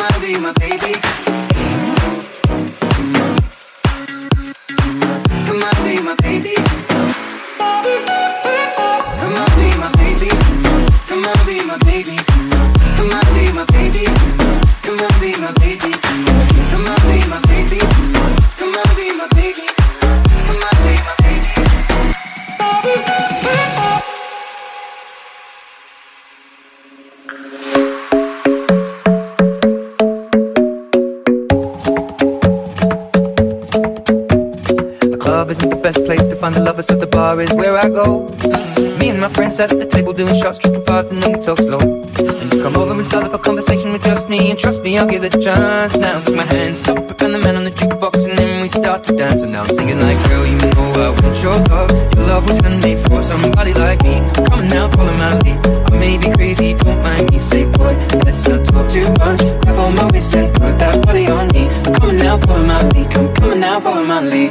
On, be my baby. Club isn't the best place to find the lovers, so the bar is where I go. Me and my friends sat at the table doing shots, tripping fast, and then we talk slow. And you come over and start up a conversation with just me, and trust me, I'll give it a chance. Now take my hand, stop and the man on the jukebox, and then we start to dance. And now I'm singing like, girl, you know I want your love. Your love was handmade for somebody like me. Come on now, follow my lead. I may be crazy, don't mind me. Say, boy, let's not talk too much. Grab on my waist and put that body on me. Come on now, follow my lead. Come, come on now, follow my lead.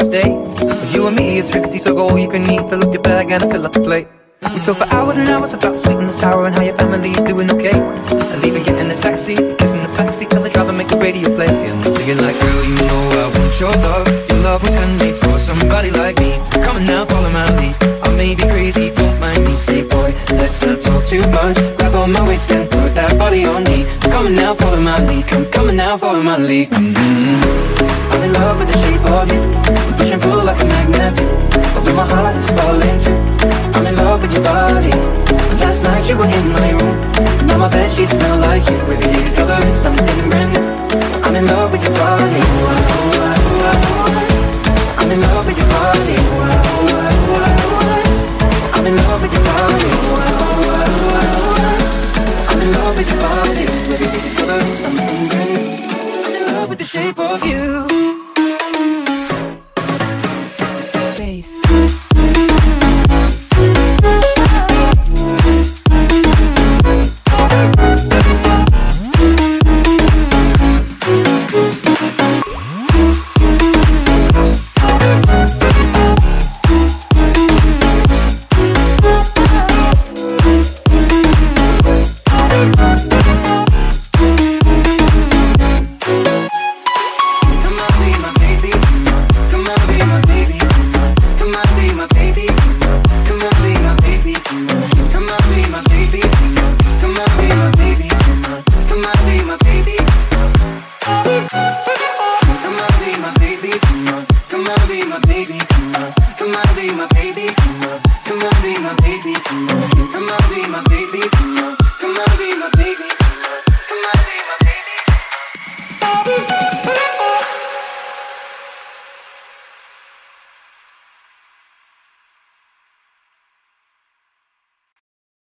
First date. You and me are thrifty, so go all you can eat. Fill up your bag and I fill up the plate. We talk for hours and hours about sweet and the sour and how your family's doing okay. I leave and even getting the taxi, kissing the backseat, tell the driver make the radio play. And I'm singing like, girl, you know I want your love. Your love was handmade for somebody like me. Come on now, follow my lead. I may be crazy, don't mind me. Say, boy, let's not talk too much. Grab on my waist and put that body on me. Come on now, follow my lead. Come, on now, follow my lead. Mm-hmm. I'm in love with the shape of you. Push and pull like a magnet. Although my heart is falling too. I'm in love with your body. Last night you were in my room. Now my bed sheets smell like you. Every day discovering something brand new. I'm in love with your body. I'm in love with your body. I'm in love with your body. I'm in love with your body. Every day discovering something brand new. I'm in love with the shape of you.